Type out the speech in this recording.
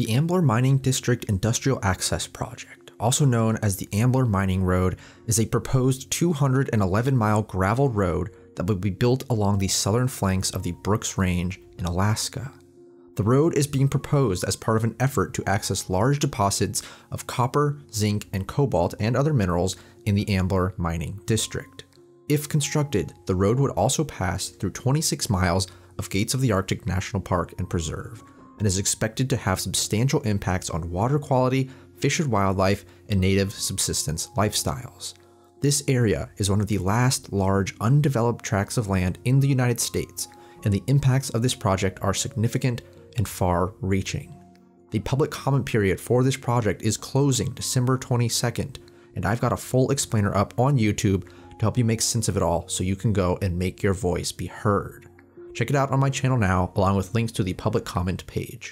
The Ambler Mining District Industrial Access Project, also known as the Ambler Mining Road, is a proposed 211 mile gravel road that will be built along the southern flanks of the Brooks Range in Alaska. The road is being proposed as part of an effort to access large deposits of copper, zinc, and cobalt and other minerals in the Ambler Mining District. If constructed, the road would also pass through 26 miles of Gates of the Arctic National Park and Preserve, and is expected to have substantial impacts on water quality, fish and wildlife, and native subsistence lifestyles. This area is one of the last large undeveloped tracts of land in the United States, and the impacts of this project are significant and far reaching. The public comment period for this project is closing December 22nd, and I've got a full explainer up on YouTube to help you make sense of it all so you can go and make your voice be heard. Check it out on my channel now, along with links to the public comment page.